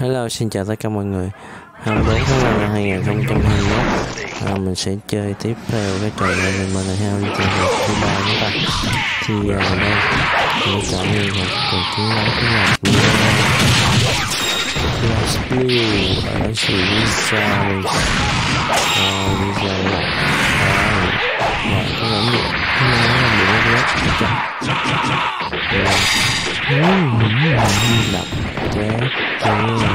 Hello, xin chào tất cả mọi người. 24 tháng 5 năm 2021 à, Mình sẽ chơi tiếp theo cái trò này mình mình là heo đi chơi hiệp thứ ba chúng ta. Thì giờ à, đây Mình chọn như một cuộc chiến đấu thứ nhất Last Blue ở đây sự Lisa Ờ, Lisa là Và có lắm được Nó là bị rất Oh,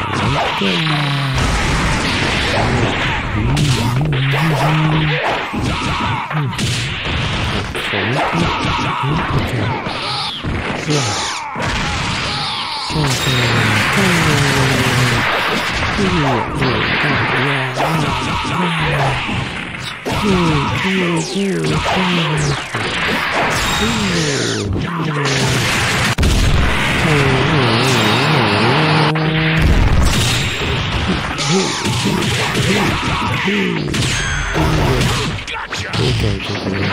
Gotcha. Okay, okay, okay.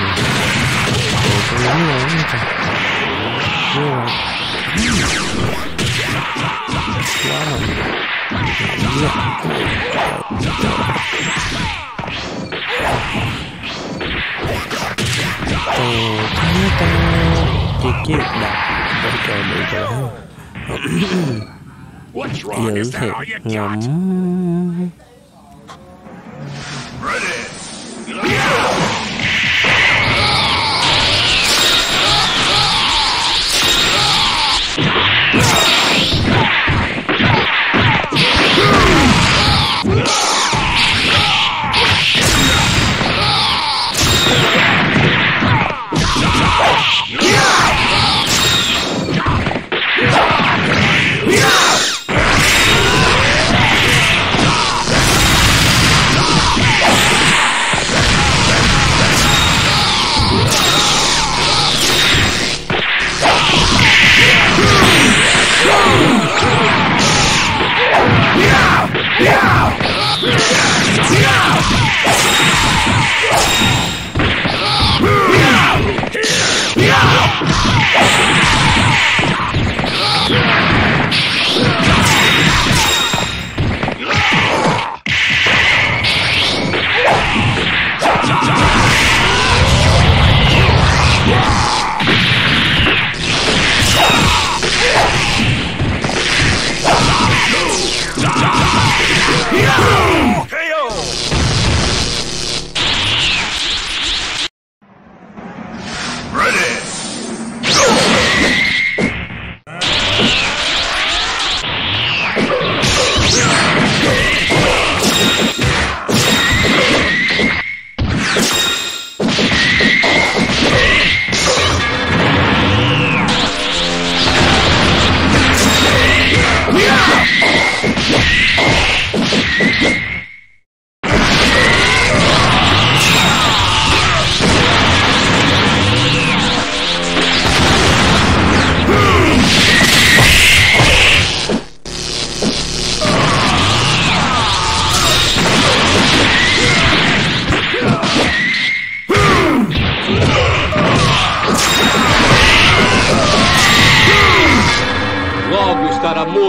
Okay, you are, okay. You are. Wow. Ồ, thế ta... Chị kia đặt... Để chờ, để chờ ha. What's wrong? Is that all you got? ngấm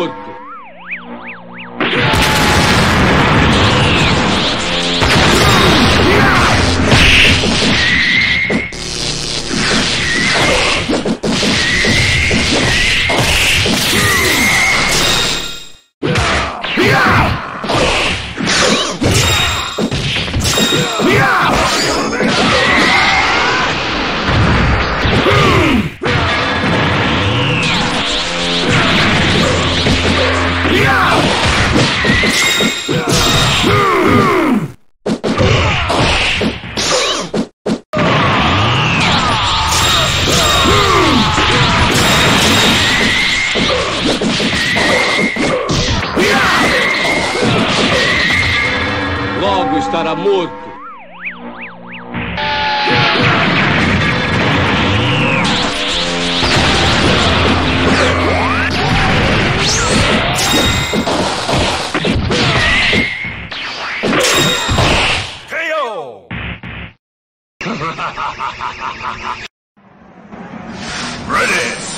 Hollywood. Logo estará morto. Ready!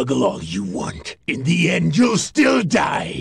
Struggle all you want. In the end, you'll still die.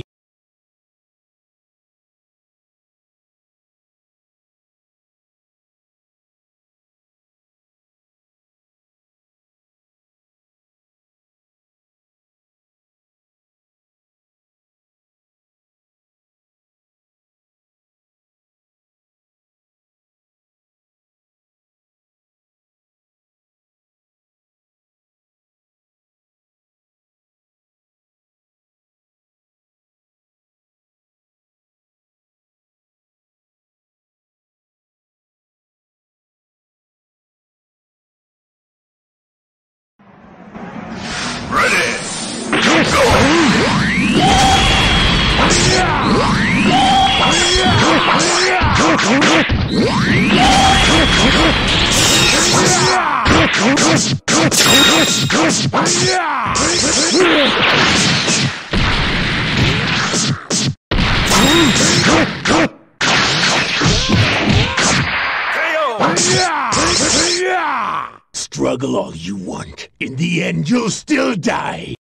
Struggle all you want. In the end, you'll still die.